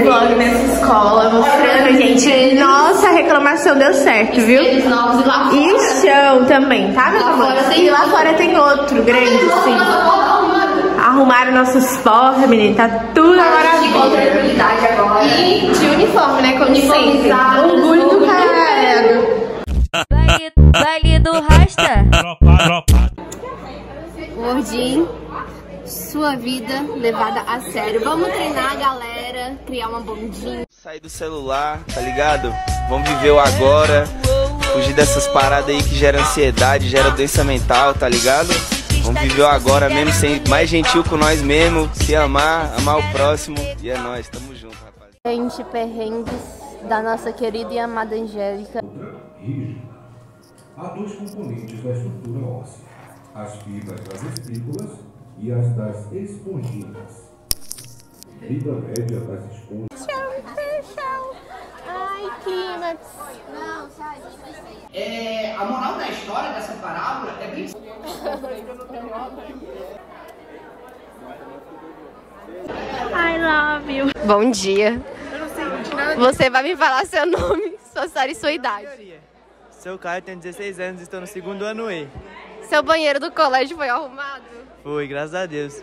um vlog nessa escola mostrando, gente. Nossa, a reclamação deu certo, viu? novos e lá E chão também, tá, meu amor? fora tem E lá fora tem outro grande, sim. Arrumaram nossos portas, menina. Tá tudo maravilhoso. tranquilidade agora. E de uniforme, né? Como sempre. Uniformizado, Orgulho do caralho. Baile do rasta. Gordinho, sua vida levada a sério. Vamos treinar, galera, criar uma bondinha. Sair do celular, tá ligado? Vamos viver o agora. Fugir dessas paradas aí que geram ansiedade, gera doença mental, tá ligado? Vamos viver o agora mesmo, ser mais gentil com nós mesmo, se amar, amar o próximo. E é nóis, tamo junto, rapaz. Gente, perrengues da nossa querida e amada Angélica. há dois componentes da estrutura óssea: as fibras das espículas e as das esponjinas. Vida média das esponjas. Ai, clímax. É, a moral da história dessa parábola é bem Bom dia. Você vai me falar seu nome, sua série e sua idade. Seu Caio tem 16 anos e estou no segundo ano E. Seu banheiro do colégio foi arrumado? Foi, graças a Deus.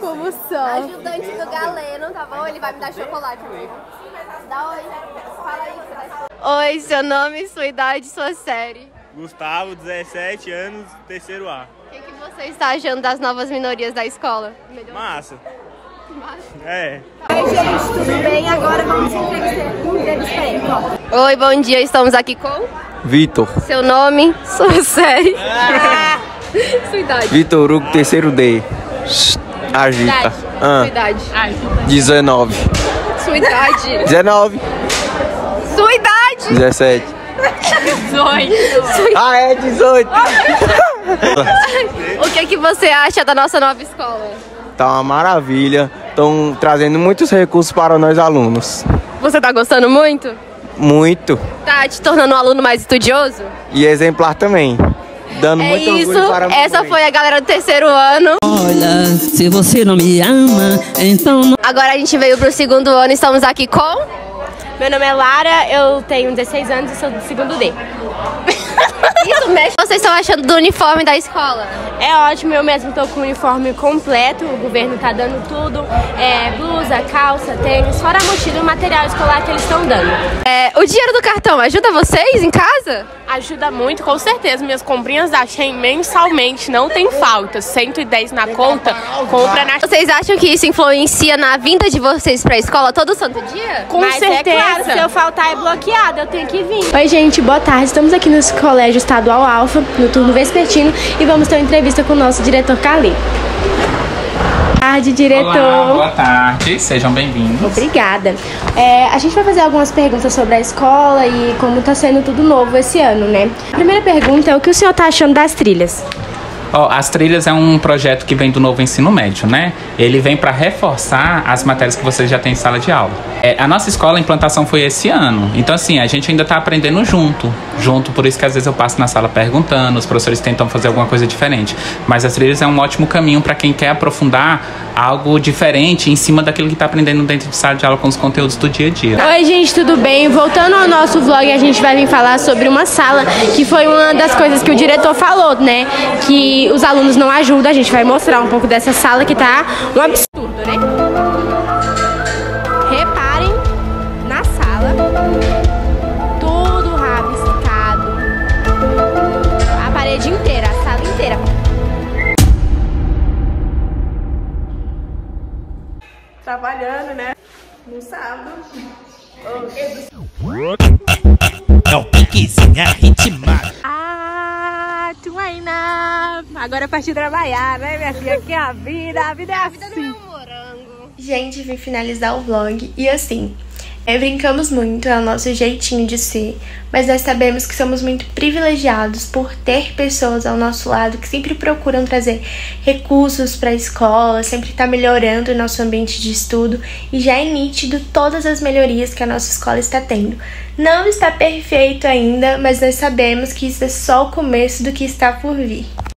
Como só? Ajudante do Galeno, tá bom? Ele vai me dar chocolate amigo. Dá oi. Fala aí. Oi, seu nome, sua idade, sua série. Gustavo, 17 anos, terceiro A. O que, que você está achando das novas minorias da escola? Melhor. Massa. É. Oi, gente, tudo bem? Agora vamos entrevistar. Oi, bom dia. Estamos aqui com Vitor. seu nome, sua série, sua idade. Vitor Hugo, terceiro D. Agita. Idade. Ah, Sua idade. 19. Sua idade. 19. Sua idade. 17. 18. Ah, é 18. O que, que você acha da nossa nova escola? Tá uma maravilha. Estão trazendo muitos recursos para nós alunos. Você tá gostando muito? Muito. Tá te tornando um aluno mais estudioso? E exemplar também. Dando É muito isso. orgulho para Essa foi a galera do terceiro ano. Olha, se você não me ama, então não. Agora a gente veio pro segundo ano e estamos aqui com. Meu nome é Lara, eu tenho 16 anos e sou do segundo D. Isso mexe. O que vocês estão achando do uniforme da escola? É ótimo, eu mesmo tô com o uniforme completo, o governo tá dando tudo, é, blusa, calça, tênis, fora a mochila e o material escolar que eles estão dando. É, o dinheiro do cartão ajuda vocês em casa? Ajuda muito, com certeza, minhas comprinhas da Shein mensalmente, não tem falta, 110 na conta, compra na Vocês acham que isso influencia na vinda de vocês pra escola todo santo dia? Com Mas certeza. é claro, se eu faltar é bloqueado, eu tenho que vir. Oi, gente, boa tarde. Estamos aqui no Colégio Estadual Alfa, no turno vespertino, e vamos ter uma entrevista com o nosso diretor Cali. Boa tarde, diretor. Olá, boa tarde, sejam bem-vindos. Obrigada. É, a gente vai fazer algumas perguntas sobre a escola e como está sendo tudo novo esse ano, né? A primeira pergunta é o que o senhor está achando das trilhas? Ó, as trilhas é um projeto que vem do novo ensino médio, né? Ele vem para reforçar as matérias que vocês já têm em sala de aula. É, a nossa escola, a implantação foi esse ano. Então, assim, a gente ainda está aprendendo junto. Junto, por isso que às vezes eu passo na sala perguntando, os professores tentam fazer alguma coisa diferente. Mas as trilhas é um ótimo caminho para quem quer aprofundar algo diferente em cima daquilo que está aprendendo dentro de sala de aula com os conteúdos do dia a dia. Oi, gente, tudo bem? Voltando ao nosso vlog, a gente vai vir falar sobre uma sala que foi uma das coisas que o diretor falou, né? Que os alunos não ajudam. A gente vai mostrar um pouco dessa sala que tá um absurdo, né? Reparem na sala. Tudo rabiscado. A parede inteira, a sala inteira. Trabalhando, né? No sábado. É o piquezinho ritmado. Agora é partir trabalhar, né, minha filha? Que é a vida, a vida é assim. Gente, vim finalizar o vlog e assim, é, brincamos muito, é o nosso jeitinho de ser, mas nós sabemos que somos muito privilegiados por ter pessoas ao nosso lado que sempre procuram trazer recursos para a escola, sempre está melhorando o nosso ambiente de estudo e já é nítido todas as melhorias que a nossa escola está tendo. Não está perfeito ainda, mas nós sabemos que isso é só o começo do que está por vir.